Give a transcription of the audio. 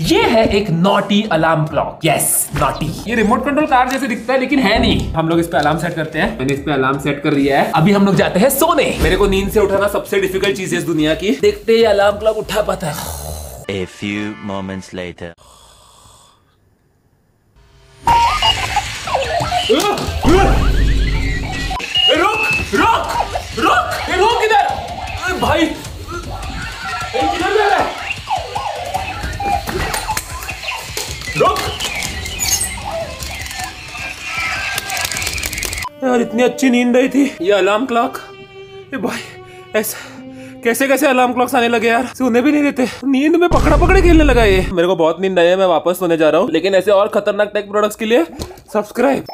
ये है एक naughty alarm clock yes naughty ये रिमोट कंट्रोल कार जैसे दिखता है लेकिन है नहीं। हम लोग इस पे अलार्म सेट करते हैं। मैंने इस पे अलार्म सेट कर दिया है। अभी हम लोग जाते हैं सोने। मेरे को नींद से उठाना सबसे डिफ़िकल्ट चीज़ है इस दुनिया की। देखते ही अलार्म क्लॉक उठा पाता है। A few moments later. रुक रुक रुक। रुक इधर। भाई यार, इतनी अच्छी नींद आई थी। ये अलार्म क्लॉक ये भाई, ऐसा कैसे कैसे अलार्म क्लॉक्स आने लगे यार? सोने भी नहीं देते। नींद में पकड़ा पकड़े खेलने लगा ये। मेरे को बहुत नींद आई है, मैं वापस सोने जा रहा हूँ। लेकिन ऐसे और खतरनाक टेक प्रोडक्ट्स के लिए सब्सक्राइब